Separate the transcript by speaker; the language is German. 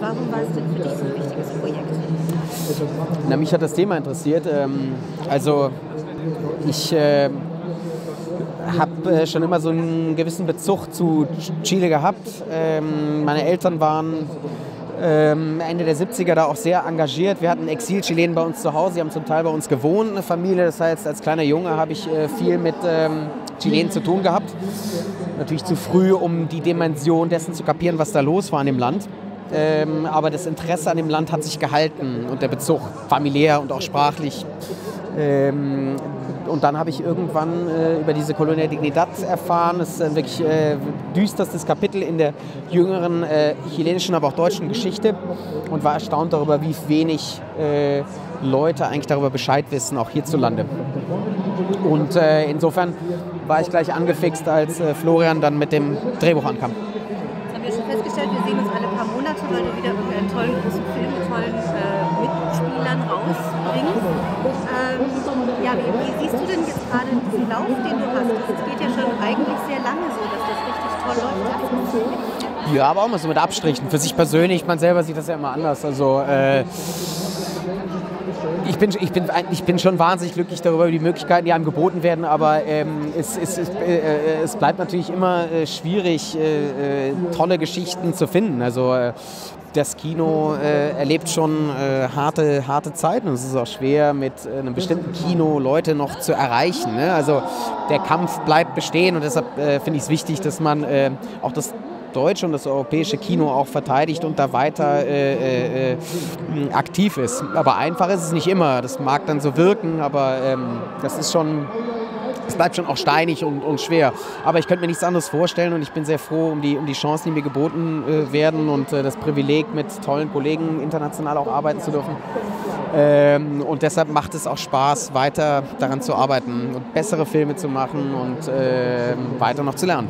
Speaker 1: warum war es denn für dich so ein wichtiges Projekt?
Speaker 2: Na, mich hat das Thema interessiert. Ähm, also ich äh, habe äh, schon immer so einen gewissen Bezug zu Chile gehabt. Ähm, meine Eltern waren ähm, Ende der 70er da auch sehr engagiert. Wir hatten Exil-Chilenen bei uns zu Hause, sie haben zum Teil bei uns gewohnt, eine Familie. Das heißt, als kleiner Junge habe ich äh, viel mit Chilenen zu tun gehabt. Natürlich zu früh, um die Dimension dessen zu kapieren, was da los war in dem Land. Ähm, aber das Interesse an dem Land hat sich gehalten und der Bezug familiär und auch sprachlich. Ähm, und dann habe ich irgendwann äh, über diese Colonia Dignidad erfahren. Das ist ein wirklich äh, düsterstes Kapitel in der jüngeren äh, chilenischen, aber auch deutschen Geschichte und war erstaunt darüber, wie wenig äh, Leute eigentlich darüber Bescheid wissen, auch hierzulande. Und äh, insofern war ich gleich angefixt, als äh, Florian dann mit dem Drehbuch ankam.
Speaker 1: Wir schon festgestellt, wir sehen uns alle paar Monate, weil du wieder einen tollen großen Film mit tollen Mitspielern rausbringst. Ähm, ja, wie, wie, siehst du denn jetzt gerade diesen Lauf, den du hast? Es geht ja schon eigentlich sehr lange so, dass das richtig toll läuft.
Speaker 2: Ja, aber auch mal so mit Abstrichen. Für sich persönlich, man selber sieht das ja immer anders. Also äh, ich bin, ich, bin, ich bin schon wahnsinnig glücklich darüber, die Möglichkeiten, die einem geboten werden, aber ähm, es, es, es, äh, es, bleibt natürlich immer äh, schwierig, äh, äh tolle Geschichten zu finden. Also äh, das Kino äh, erlebt schon äh, harte, harte Zeiten und es ist auch schwer, mit äh, einem bestimmten Kino Leute noch zu erreichen. Ne? Also der Kampf bleibt bestehen und deshalb äh, finde ich es wichtig, dass man äh, auch das deutsche und das europäische Kino auch verteidigt und da weiter äh, aktiv ist. Aber einfach ist es nicht immer. Das mag dann so wirken, aber ähm, das ist schon es bleibt schon auch steinig und, und schwer. Aber ich könnte mir nichts anderes vorstellen und ich bin sehr froh um die, um die Chancen, die mir geboten äh, werden und äh, das Privileg, mit tollen Kollegen international auch arbeiten zu dürfen. Ähm, und deshalb macht es auch Spaß, weiter daran zu arbeiten und bessere Filme zu machen und äh, weiter noch zu lernen.